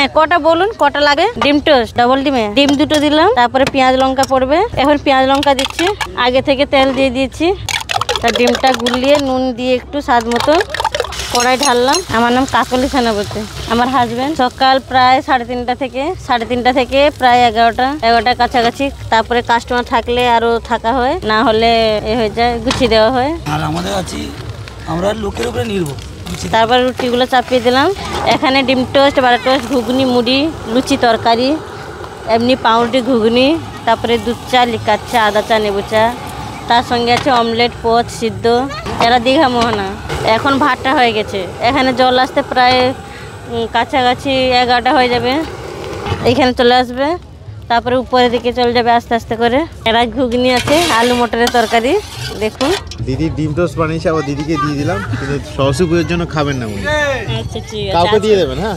হ্যাঁ কটা বলুন? কটা লাগে? ডিম টোস্ট ডবল ডিমে? ডিম দুটো দিলাম তারপরে পেঁয়াজ লঙ্কা পড়বে। এখন পেঁয়াজ লঙ্কা দিচ্ছি আগে থেকে তেল দিয়ে দিয়েছি। তা ডিমটা গুলিয়ে নুন দিয়ে একটু স্বাদ মতো কড়াই ঢাললাম। আমার নাম কাকলি সেনাপতি। আমার হাজব্যান্ড সকাল প্রায় সাড়ে তিনটা থেকে সাড়ে তিনটা থেকে প্রায় এগারোটা এগারোটার কাছাকাছি। তারপরে কাস্টমার থাকলে আরও থাকা হয় না হলে এ হয়ে যায় গুছিয়ে দেওয়া হয়। আর আমাদের আছি আমরা লোকের উপরে নির্ভর। তারপর রুটিগুলো চাপিয়ে দিলাম। এখানে ডিম টোস্ট বাটা টোস্ট, ঘুগনি, মুড়ি, লুচি তরকারি, এমনি পাউরুটি, ঘুগনি, তারপরে দুধ চা, লিকার চা, আদা চা নেবু চা। তার সঙ্গে আছে অমলেট, পোচ, সিদ্ধ। এরা দীঘা মোহনা। এখন ভাতটা হয়ে গেছে। এখানে জল আসতে প্রায় কাছাকাছি এগারোটা হয়ে যাবে। এখানে চলে আসবে। তারপরে উপরে দিকে চলে যাবে আস্তে আস্তে করে। এরা ঘুগনি আছে আলু মটরের তরকারি দেখুন। দিদি ডিম টোস্ট বানিয়েছে আবার দিদিকে দিয়ে দিলাম কিন্তু সরস্বতী পুজোর জন্য খাবেন না উনি। আচ্ছা ঠিক আছে। কাউকে দিয়ে দেবেন হ্যাঁ।